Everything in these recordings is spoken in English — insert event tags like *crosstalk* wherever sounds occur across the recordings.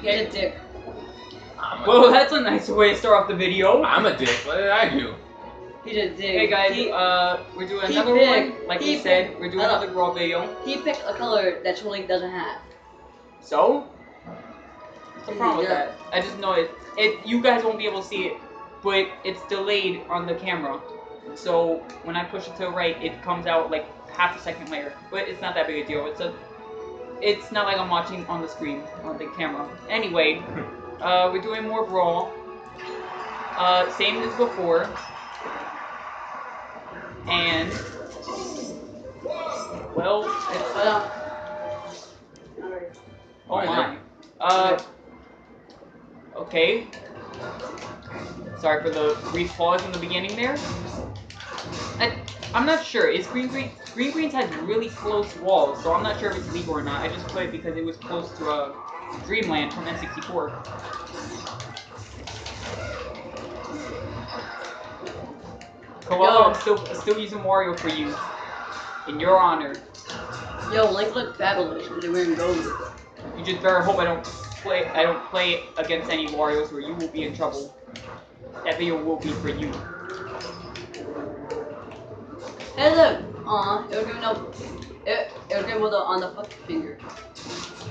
He's a dick. A, Well, that's a nice way to start off the video. I'm a dick. What did I do? He's a dick. Hey guys, He, uh, we're doing another picked- one. Like he we said, we're doing uh, another brawl video. he picked a color that Twilink doesn't have. So, what's the problem with Yeah. that? I just know it. It you guys won't be able to see it, but it's delayed on the camera. So when I push it to the right, it comes out like half a second later. But it's not that big a deal. It's a, it's not like I'm watching on the screen on the camera. Anyway, uh, we're doing more brawl. Uh, same as before. And well, it's uh. Oh my. Uh. Okay. Sorry for the brief pause in the beginning there. I'm not sure. It's Green Green Green Greens has really close walls, so I'm not sure if it's legal or not. I just played because it was close to uh, Dreamland from N64. Coelo, I'm still still using Wario for you. In your honor. Yo, Link looked fabulous because they wearing gold. You just better hope I don't play I don't play against any Warios or you will be in trouble. That video will be for you. Hey, look. Aw, it was giving no. It, it was giving the on the fucking finger.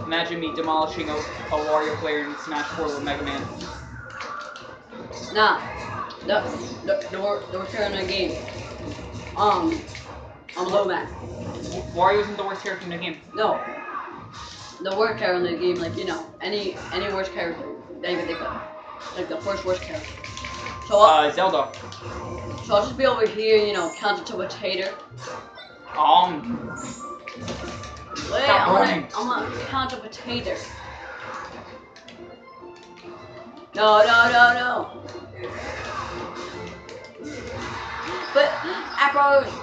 Imagine me demolishing a, a Wario player in Smash 4 with Mega Man. Nah, the the the wor- the worst character in the game. Um, I'm low man. W- Wario isn't the worst character in the game. No, the worst character in the game. Like you know, any any worst character that you can think of. Like the first worst character. So Uh, Zelda. so I'll just be over here, you know, counted to a tater. Um, Wait, I'm gonna. I'm gonna count a potato. No, no, no, no. But apples,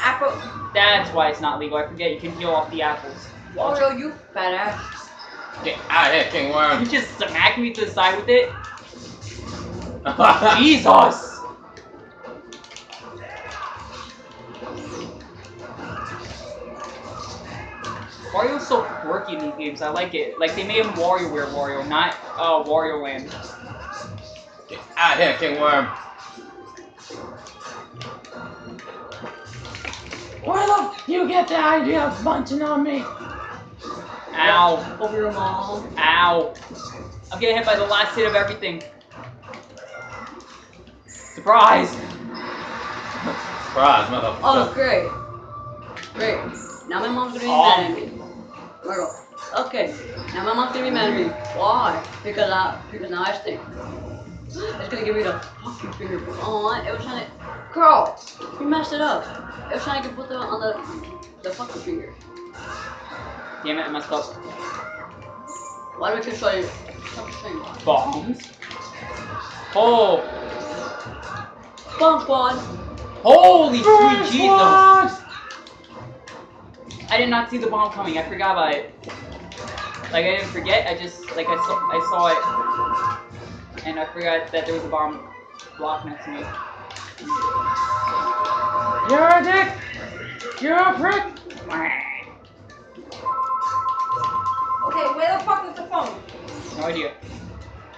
apple. that's why it's not legal. I forget you can peel off the apples. Wario, you fat ass. Get out of here, King Worm. You just smack me to the side with it? *laughs* Jesus! Wario's so quirky in these games. I like it. Like they made him WarioWare Wario, not uh Wario Land. Get out of here, King Worm. Where the you get the idea of punching on me? Ow! Over your mom. Ow! I'm getting hit by the last hit of everything. Surprise! Surprise, motherfucker. Oh, great. Great. Now my mom's gonna be Aw. mad at me. Virgo. Okay. Now my mom's gonna be mad at me. Why? Because I because now I stink. It's gonna give me the fucking finger. Oh, it was trying to. Girl, you messed it up. It was trying to put the on the the fucking finger. Damn it, I messed up. Why do we keep showing? Stop saying. Bombs. Oh! Bomb squad. Holy sweet Jesus! I did not see the bomb coming. I forgot about it. Like I didn't forget. I just like I saw I saw it, and I forgot that there was a bomb block next to me. You're a dick. You're a prick. Okay, where the fuck is the phone? No idea.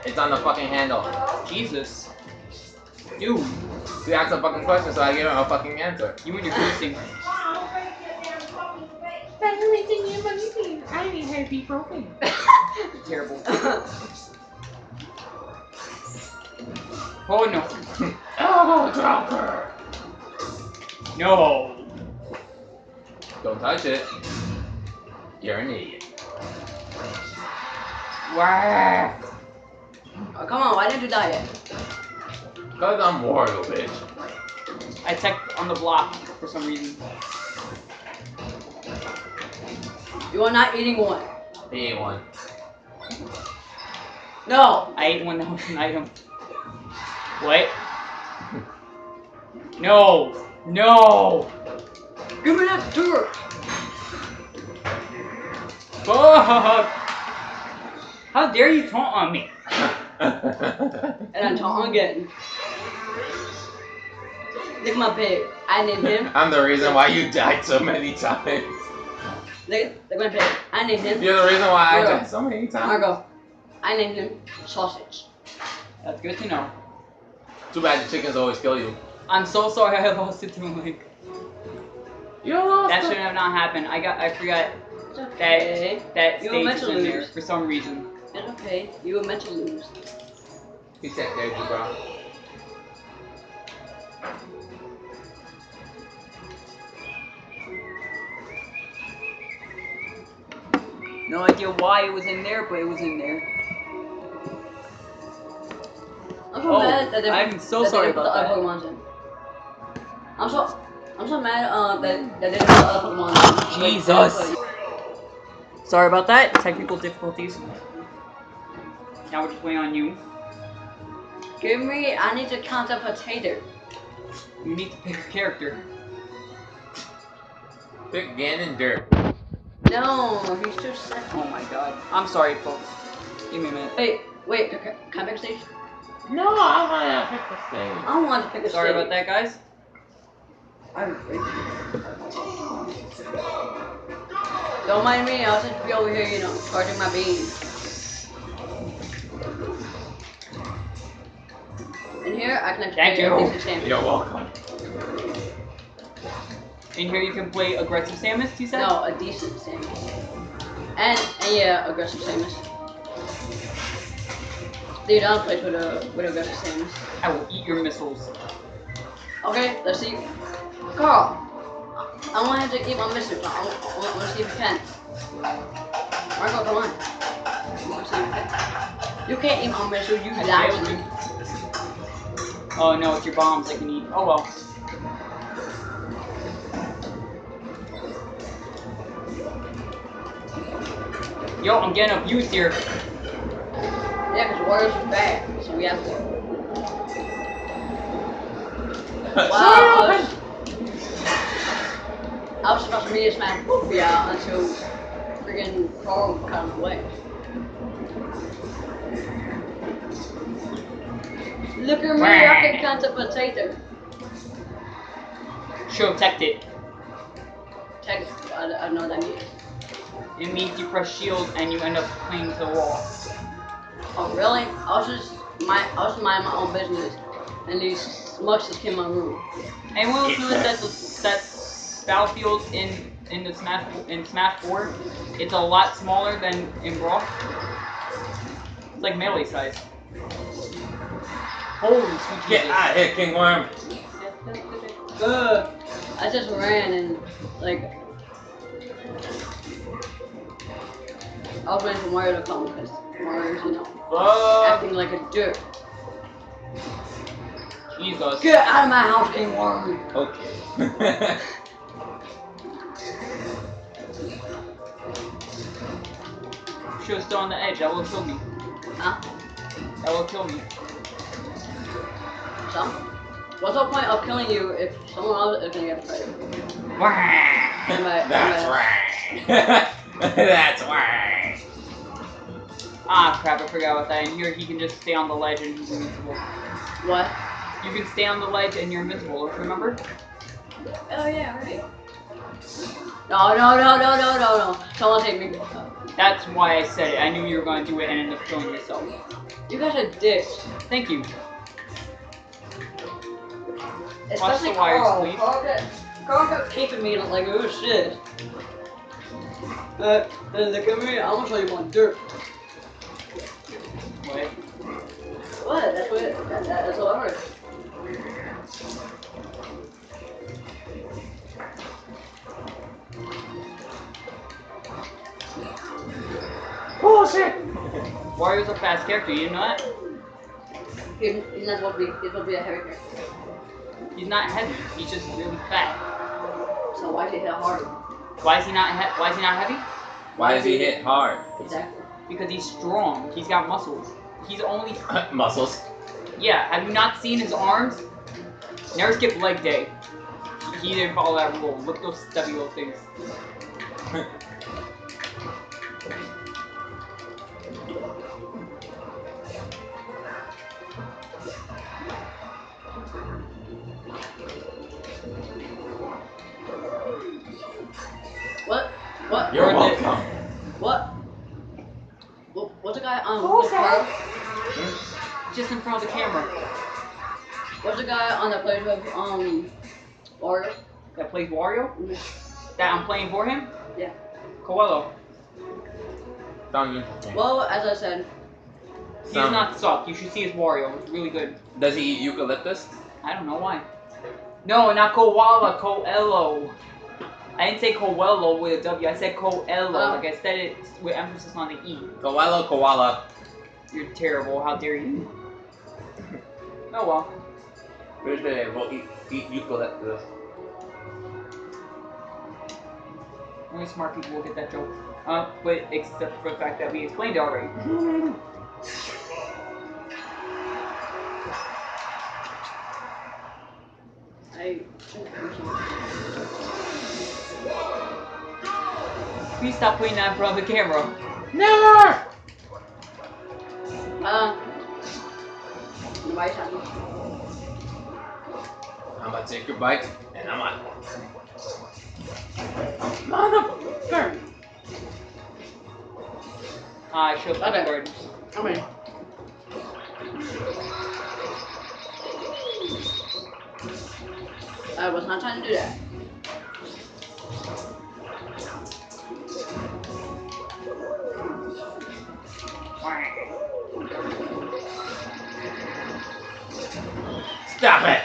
It's on the fucking handle. Jesus. Dude, You asked a fucking question, so I gave him a fucking answer. you and your cursing. Wow, break your damn fucking face. I need ibuprofen. *laughs* Terrible. Oh no. Elbow dropper. No. Don't touch it. You're an idiot. Wow. Oh, come on, why didn't you die yet? Cause I'm Wario, bitch. I checked on the block for some reason. You are not eating one. He ate one. No. I ate one *laughs* that was an item. What? *laughs* No! No! Give me that dirt. Fuck! How dare you taunt on me? *laughs* And I taunt again. Look at my pig. I named him. *laughs* I'm the reason why you died so many times. Look They, they're gonna. I named him. You're the reason why I died so many times. Margot. I named him Sausage. That's good to know. Too bad the chickens always kill you. I'm so sorry *laughs* I lost it to Malik. You lost That the- should have not happened. I got I forgot It's okay. that You were stage is to in there for some reason. It's okay. You were meant to lose. He said, "There you go." No idea why it was in there, but it was in there. I'm so Oh, mad that they I'm so that sorry they didn't put about the that. other Pokemon in. I'm so I'm so mad uh, that, that they didn't put the other Pokemon in. Jesus. seriously. Sorry about that. Technical difficulties. Now we're just waiting on you. Give me. I need to count a potato. You need to pick a character. Pick Ganondorf. No, he's too sick. Oh my god. I'm sorry, folks. Give me a minute. Wait, wait. Can, can can I pick a stage? No, I want to pick the stage. I want to pick a Sorry stage. about that, guys. I'm Don't mind me. I'll just be over here, you know, charging my beans. In here, I can Thank you. play a. You're welcome. In here you can play aggressive Samus, you said? No, a decent Samus. And, and yeah, aggressive Samus. Dude, I'll play with a with aggressive Samus. I will eat your missiles. Okay, let's see. Carl, I want him to eat my missiles. I want, I want, I to see if he can. Marco, come on. I want to see if he can. You can't eat my missiles. You I lied failed to you. me. Oh no, it's your bombs I can eat. Oh well. Yo, I'm getting abused here. Yeah, because Warriors is bad, so we have to. *laughs* Wow, I was, I was supposed to meet this man Poopy out until freaking Carl got in the. Look at me, I can count a potato. Show tech it. Check, I, I know what that means. It means you press shield and you end up clinging to the wall. Oh really? I was just my I was minding my own business, and these smucks just came in my room. Anyone else notice that the, that battlefield in in the Smash in Smash 4, it's a lot smaller than in Brawl. It's like melee size. Holy sweet Get Jesus. out of here, King Worm. Ugh. I just ran and like I was waiting for Mario to come because Mario's you know acting like a jerk. Jesus. Get out of my house, King Worm. Okay. *laughs* She was still on the edge. That will kill me. Huh? That will kill me. So? What's the point of killing you if someone else is gonna get fired? That's right. *laughs* That's right. Ah, crap, I forgot about that. And here he can just stay on the ledge and he's invincible. What? You can stay on the ledge and you're invincible, remember? Oh yeah, right. No, no, no, no, no, no, no. Someone take me. That's why I said it. I knew you were going to do it and end up killing yourself. You guys are dicks. Thank you. Especially the wires, Carl. please. Carl kept, Carl kept keeping me like, oh shit. Uh, uh, look at me, I'm gonna show you my dirt. What? What? That's what, that, that, that's what I heard. Oh, Bullshit. Wario's a fast character, you know that? He, he's not supposed to be, he's supposed to be a heavy character. He's not heavy, he's just really fat. So why did he hit hard? Why is he not he- why is he not heavy? Why does he hit hard? Exactly. Because he's strong. He's got muscles. He's only *laughs* Muscles. Yeah, have you not seen his arms? Never skip leg day. He didn't follow that rule. Look at those stubby little things. What? What? You're Or the- welcome. What? What? Um, What's the guy on Who's the that? Just in front of the camera. What's the guy on that plays with um Wario? That plays Wario. Mm-hmm. That I'm playing for him. Yeah. Coelo. Sounds interesting. Well, as I said, He's Sound- not suck. You should see his Wario. It's really good. Does he eat eucalyptus? I don't know why. No, not koala, Coelo. I didn't say Coelo with a W. I said Coelo. Oh. Like I said it with emphasis on the E. Koala, koala. You're terrible. How dare you? *laughs* Oh well. Thursday will eat, eat eucalyptus. Only smart people will get that joke. Uh, but except for the fact that we explained it already. *laughs* I. Please stop putting that in front of the camera. Never! Uh. Nobody's happy. I'm gonna take your bite, and I'm on. Motherfucker! I should have Okay. okay. I mean. I was not trying to do that. Stop it!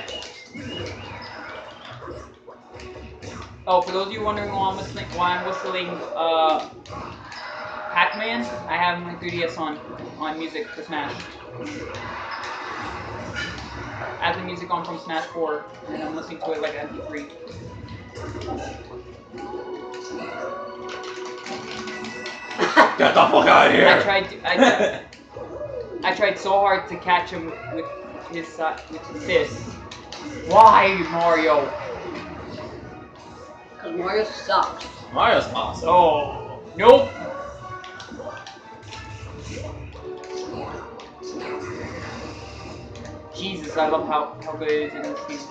Oh, for those of you wondering why I'm whistling, why I'm whistling uh, Pac-Man, I have my 3DS on on music for Smash. I have the music on from Smash 4, and I'm listening to it like an MP3. Get the fuck out of here! I tried to, I, tried- I tried so hard to catch him with his uh, with his fist. Why, Mario? Because Mario sucks. Mario's awesome. Oh, nope. Jesus, I love how, how good it is in this game.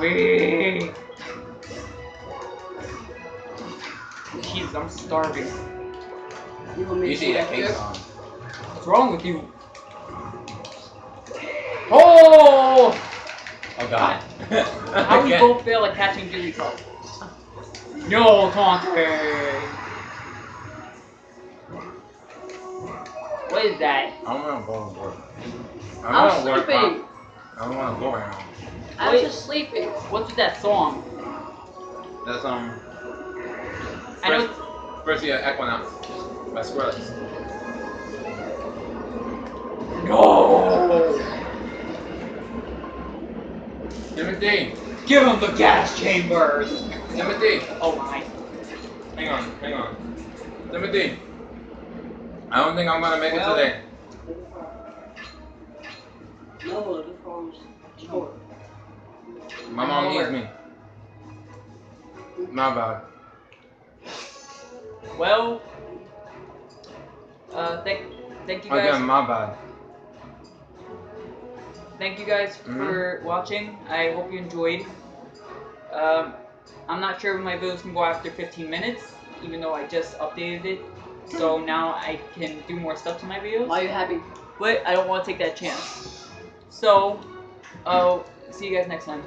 Wait. Jesus, I'm starving. You You see that cake extra? song? What's wrong with you? Oh! Oh god. How we Again. both fail at catching Jigglypuff. No, Conte! What is that? I don't wanna go to work. I I was don't wanna work. sleeping. I don't wanna go right now. I was Wait. just sleeping. What's with that song? That's um. I know. First year Equinox by Skrillex. Give him the gas chambers! Timothy! Oh my. Hang on, hang on. Timothy! I don't think I'm gonna make Well- it today. No, the phone's short. My mom needs me. My bad. Well, uh, thank, thank you guys. Again, my bad. Thank you guys Mhm. for watching. I hope you enjoyed. Um, I'm not sure if my videos can go after 15 minutes, even though I just updated it. So now I can do more stuff to my videos. Why are you happy? But I don't want to take that chance. So, uh, see you guys next time.